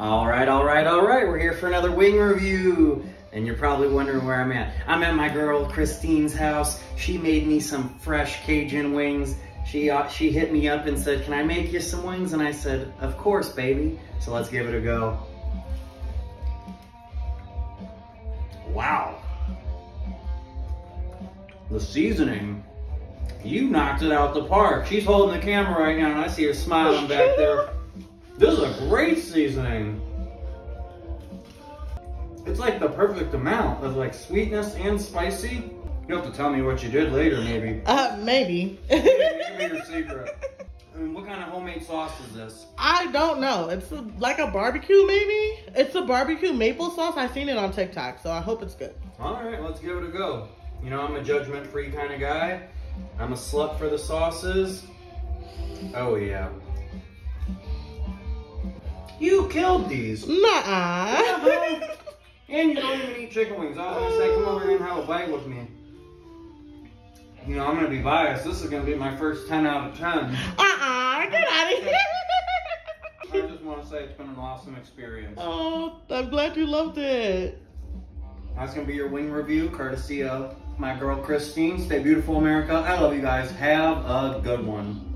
All right, all right, all right. We're here for another wing review. And you're probably wondering where I'm at. I'm at my girl Christine's house. She made me some fresh Cajun wings. She uh, she hit me up and said, "Can I make you some wings?" And I said, "Of course, baby." So let's give it a go. Wow. The seasoning, you knocked it out the park. She's holding the camera right now, and I see her smiling back there. This is a great seasoning. It's like the perfect amount of like sweetness and spicy. You have to tell me what you did later, maybe. Uh, maybe. Give me your secret. I mean, what kind of homemade sauce is this? I don't know. It's a, like a barbecue, maybe. It's a barbecue maple sauce. I've seen it on TikTok, so I hope it's good. All right, let's give it a go. You know, I'm a judgment-free kind of guy. I'm a slut for the sauces. Oh, yeah. You killed these. Nuh-uh. And you don't even eat chicken wings. I was gonna say, come over here and have a bite with me. You know, I'm gonna be biased. This is gonna be my first 10 out of 10. Uh-uh. Get out of here. I just want to say it's been an awesome experience. oh, I'm glad you loved it. That's gonna be your wing review, courtesy of my girl Christine. Stay beautiful, America. I love you guys. Have a good one.